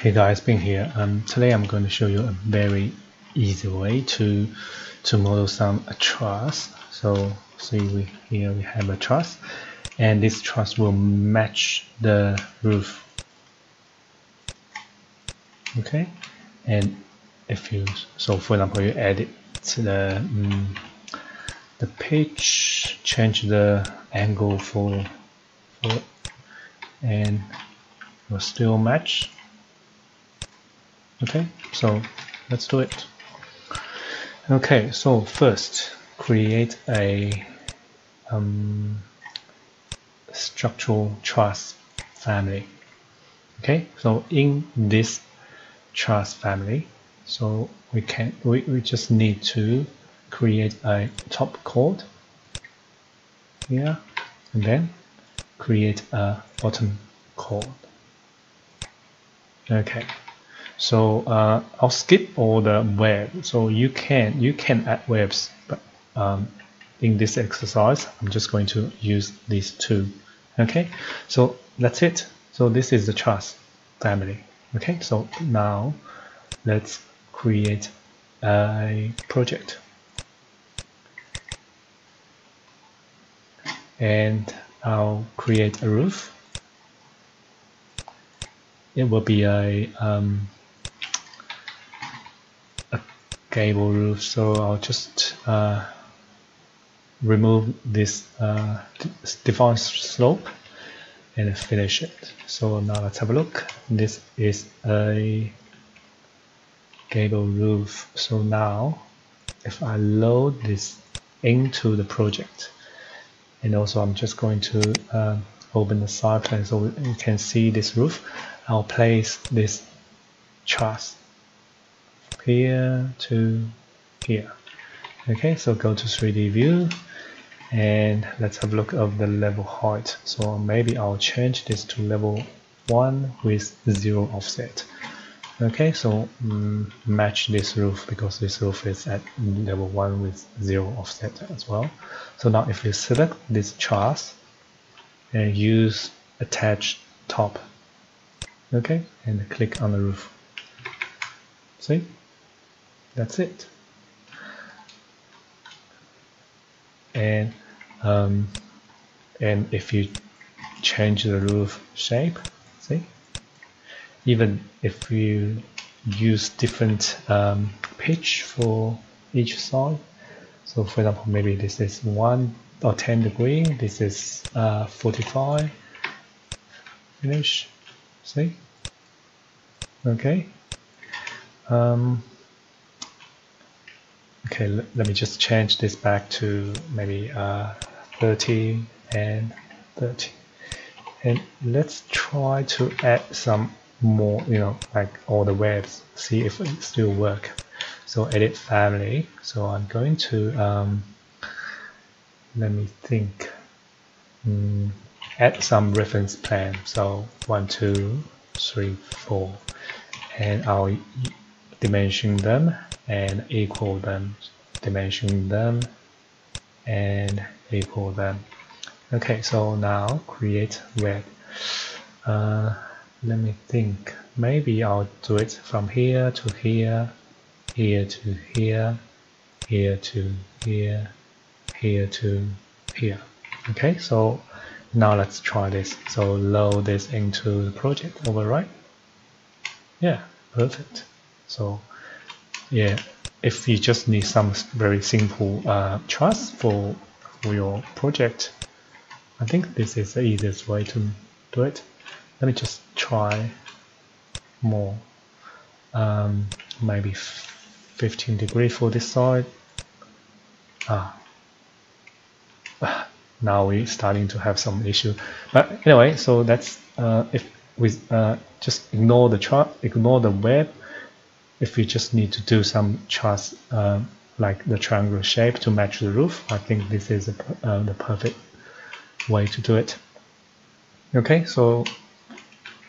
Hey guys, Bin here. Um, today I'm going to show you a very easy way to to model some a truss. So see we here we have a truss, and this truss will match the roof. Okay, and if you so for example you edit the um, the pitch, change the angle for for and will still match okay so let's do it. Okay so first create a um, structural truss family. Okay so in this truss family so we can we, we just need to create a top chord here and then create a bottom chord okay so uh, I'll skip all the web. So you can you can add webs, but um, in this exercise, I'm just going to use these two. Okay, so that's it. So this is the truss family. Okay, so now let's create a project. And I'll create a roof. It will be a um, gable roof so I'll just uh, remove this uh, define slope and finish it. So now let's have a look. This is a gable roof. So now if I load this into the project and also I'm just going to uh, open the site plan so you can see this roof I'll place this truss here to here. Okay so go to 3d view and let's have a look of the level height. So maybe I'll change this to level 1 with 0 offset. Okay so um, match this roof because this roof is at level 1 with 0 offset as well. So now if you select this truss and use attach top okay and click on the roof. See that's it. And um, and if you change the roof shape see? Even if you use different um, pitch for each side. So for example maybe this is 1 or 10 degree this is uh, 45 finish see? Okay. Um, okay let me just change this back to maybe uh, 30 and 30 and let's try to add some more you know like all the webs see if it still work. So edit family. So I'm going to um, let me think. Mm, add some reference plan. So one two three four. And I'll dimension them and equal them dimension them and equal them. Okay so now create web uh, let me think. Maybe I'll do it from here to here here to here here to here here to here. Okay so now let's try this. So load this into the project override yeah perfect so yeah if you just need some very simple uh, truss for, for your project I think this is the easiest way to do it. Let me just try more. Um, maybe 15 degree for this side. Ah. Now we're starting to have some issue. But anyway so that's uh, if we uh, just ignore the chart ignore the web if we just need to do some truss uh, like the triangular shape to match the roof, I think this is a, uh, the perfect way to do it. Okay, so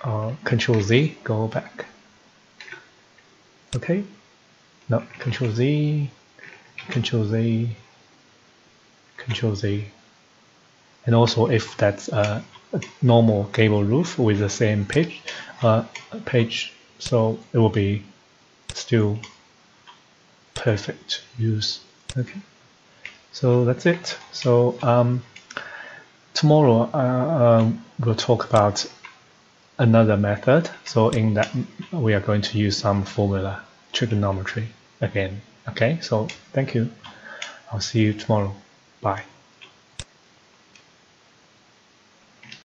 uh, Control Z, go back. Okay, no, Control Z, Control Z, Control Z. And also if that's a normal gable roof with the same pitch, uh, page so it will be still perfect use. Okay. So that's it. So um, tomorrow uh, um, we'll talk about another method. So in that we are going to use some formula trigonometry again. Okay. So thank you. I'll see you tomorrow. Bye